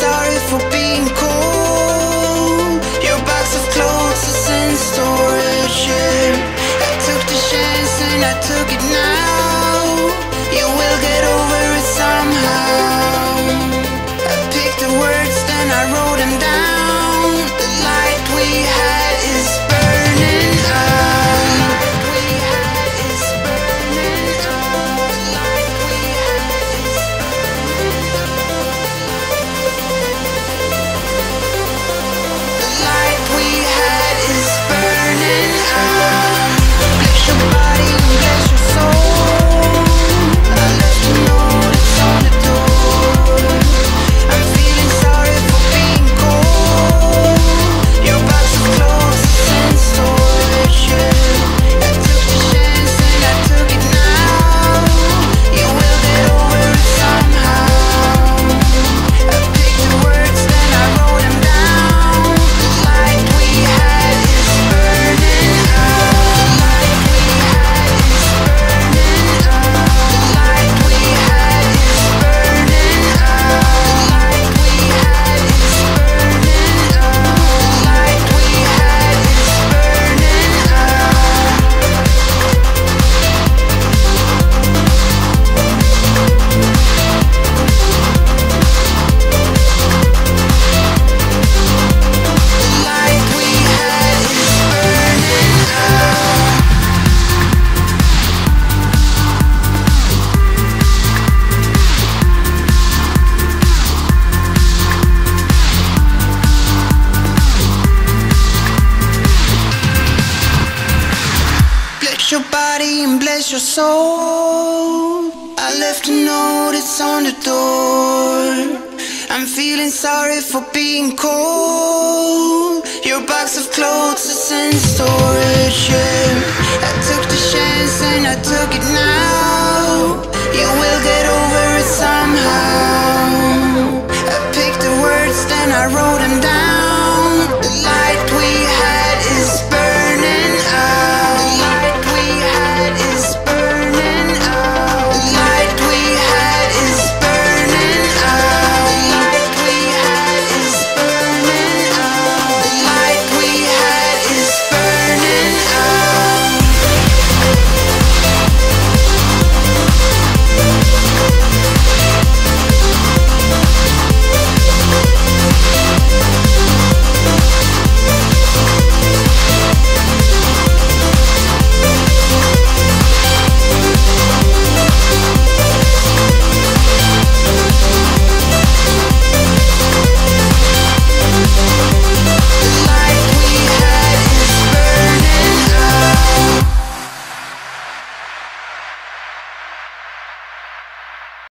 sorry for being cold Your box of clothes is in storage, yeah. goodbye. your body and bless your soul. I left a note, it's on the door. I'm feeling sorry for being cold. Your box of clothes is in storage.